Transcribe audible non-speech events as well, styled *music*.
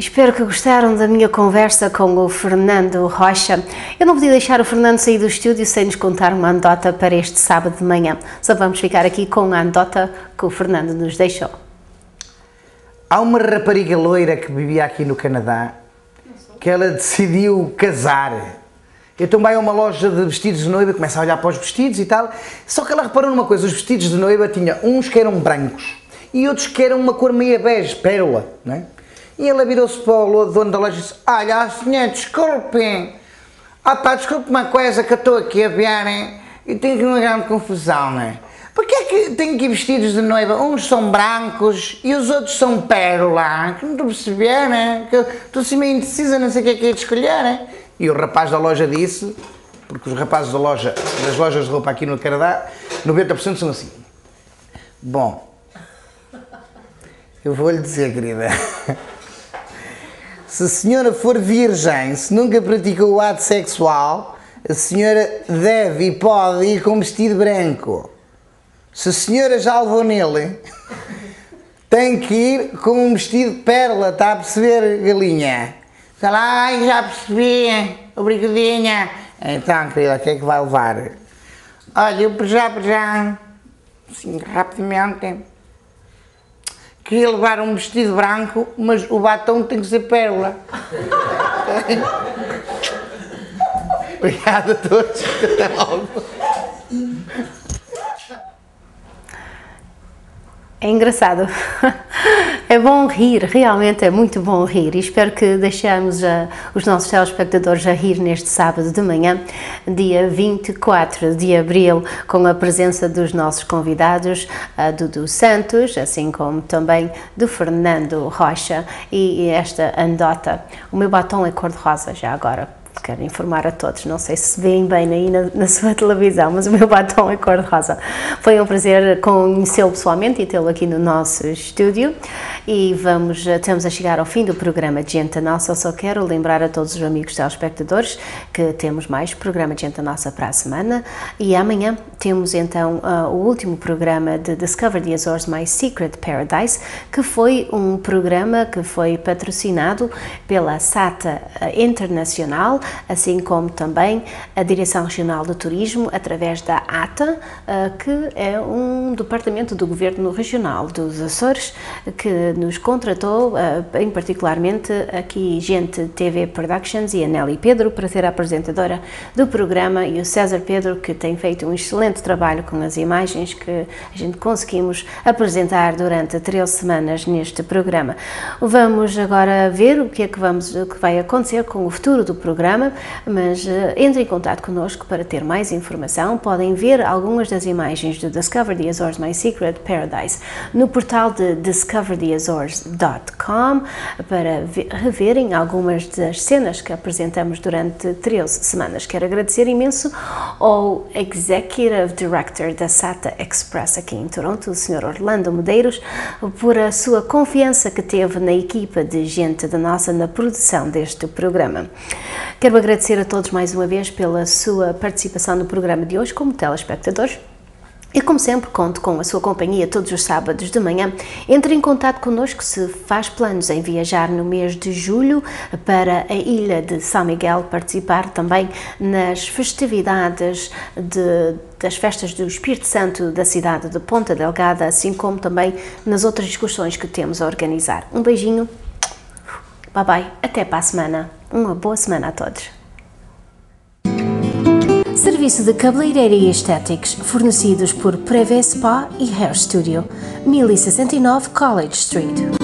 Espero que gostaram da minha conversa com o Fernando Rocha. Eu não podia deixar o Fernando sair do estúdio sem nos contar uma anedota para este sábado de manhã. Só vamos ficar aqui com a anedota que o Fernando nos deixou. Há uma rapariga loira que vivia aqui no Canadá que ela decidiu casar. Então vai a uma loja de vestidos de noiva, começa a olhar para os vestidos e tal. Só que ela reparou numa coisa: os vestidos de noiva tinha uns que eram brancos e outros que eram uma cor meia bege, pérola, não é? E ela virou-se para o dono da loja e disse: Olha, senhor, desculpem. Ah pá, desculpe uma coisa que eu estou aqui a ver hein? e tenho aqui uma grande confusão, não é? Porquê é que tenho aqui vestidos de noiva? Uns são brancos e os outros são pérola. Que não estou a perceber, né? Que estou assim meio indecisa, não sei o que é que é de escolher, né? E o rapaz da loja disse, porque os rapazes da loja, das lojas de roupa aqui no Canadá, 90% são assim. Bom, eu vou lhe dizer, querida. *laughs* Se a senhora for virgem, se nunca praticou o ato sexual, a senhora deve e pode ir com vestido branco. Se a senhora já levou nele, tem que ir com um vestido de perla, está a perceber, galinha? Está lá, ai, já percebi, obrigadinha. Então, querida, o que é que vai levar? Olha, eu já, já, assim, rapidamente, queria levar um vestido branco, mas o batom tem que ser pérola. Obrigado a todos. Até logo. É engraçado. É bom rir, realmente é muito bom rir. E espero que deixemos a, os nossos telespectadores a rir neste sábado de manhã, dia 24 de abril, com a presença dos nossos convidados, a Dudu Santos, assim como também do Fernando Rocha. E, e esta andota. O meu batom é cor-de-rosa já agora. Quero informar a todos, não sei se veem bem aí na, na sua televisão, mas o meu *laughs* batom é cor-de-rosa. Foi um prazer conhecê-lo pessoalmente e tê-lo aqui no nosso estúdio e vamos, estamos a chegar ao fim do programa Gente Nossa, eu só quero lembrar a todos os amigos telespectadores que temos mais programa Gente Nossa para a semana. E amanhã temos então uh, o último programa de Discover the Azores My Secret Paradise, que foi um programa que foi patrocinado pela SATA uh, Internacional, assim como também a Direção Regional do Turismo, através da ATA, uh, que é um departamento do Governo Regional dos Açores, que nos contratou, em particularmente aqui gente TV Productions e a Nelly Pedro para ser a apresentadora do programa e o César Pedro, que tem feito um excelente trabalho com as imagens que a gente conseguimos apresentar durante três semanas neste programa. Vamos agora ver o que é que, vamos, que vai acontecer com o futuro do programa, mas uh, entre em contato connosco para ter mais informação. Podem ver algumas das imagens do Discover the Azores My Secret Paradise no portal de para reverem algumas das cenas que apresentamos durante 13 semanas. Quero agradecer imenso ao Executive Director da SATA Express aqui em Toronto, o Sr. Orlando Medeiros, por a sua confiança que teve na equipa de gente da nossa na produção deste programa. Quero agradecer a todos mais uma vez pela sua participação no programa de hoje como telespectadores. E como sempre, conto com a sua companhia todos os sábados de manhã. Entre em contato connosco se faz planos em viajar no mês de julho para a ilha de São Miguel, participar também nas festividades de, das festas do Espírito Santo da cidade de Ponta Delgada, assim como também nas outras excursões que temos a organizar. Um beijinho, bye bye, até para a semana. Uma boa semana a todos. Serviço de cabeleireira e estéticos fornecidos por Preve Spa e Hair Studio, 1069 College Street.